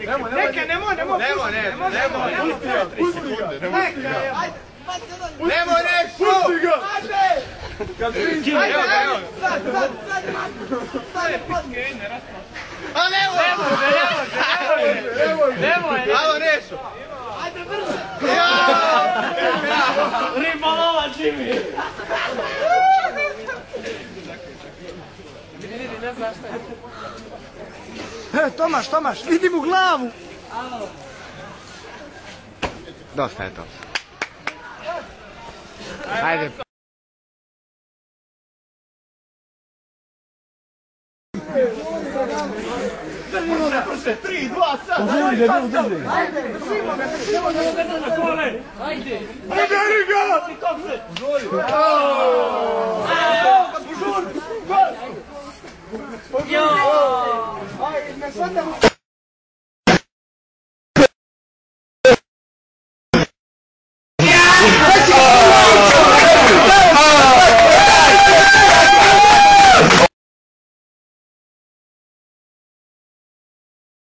Neka, nemoj, nemoj, Nemoj, ne, nemoj, nemoj. Pusti ga! Ajde. Nemoj, ne, Pusti ga! Kad Ajde, Evo ga, evo ajde, ga. sad, sad, sad, sad, sad, padne. A nemoj! Nemoj! Nemoj, Alo, Nešo! Ajde, brže. ribolova Jimmy! E, Tomaš, Tomaš, vidim u glavu. Dosta je to. Ajde. Tri, dva, sad! Ajde! Udari ga! Jo! Ajde, ne shvatam.